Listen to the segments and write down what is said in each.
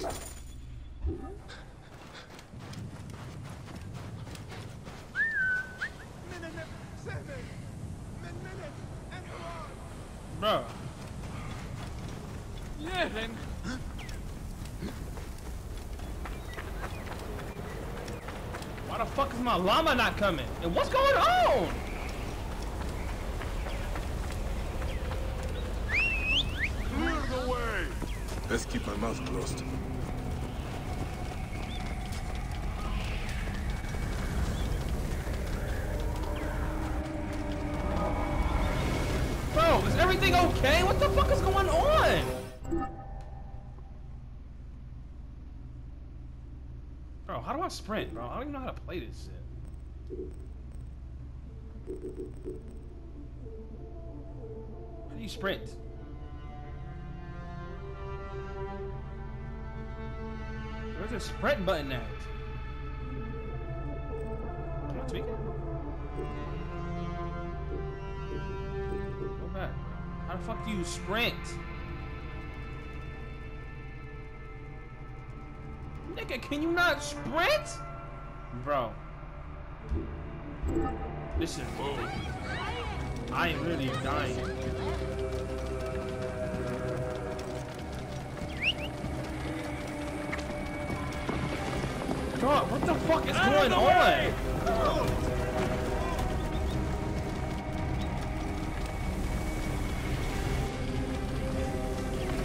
Bro. Yeah, then. Why the fuck is my llama not coming? And what's going on? Best keep my mouth closed. Bro, is everything okay? What the fuck is going on? Bro, how do I sprint, bro? I don't even know how to play this shit. How do you sprint? Where's the sprint button at? Am I tweaking? Go back. How the fuck do you sprint? Nigga, can you not sprint? Bro. This is I am really dying. God, what the fuck is going on?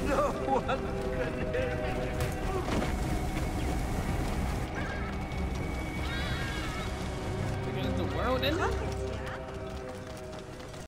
No one can hear me. Is the world in it?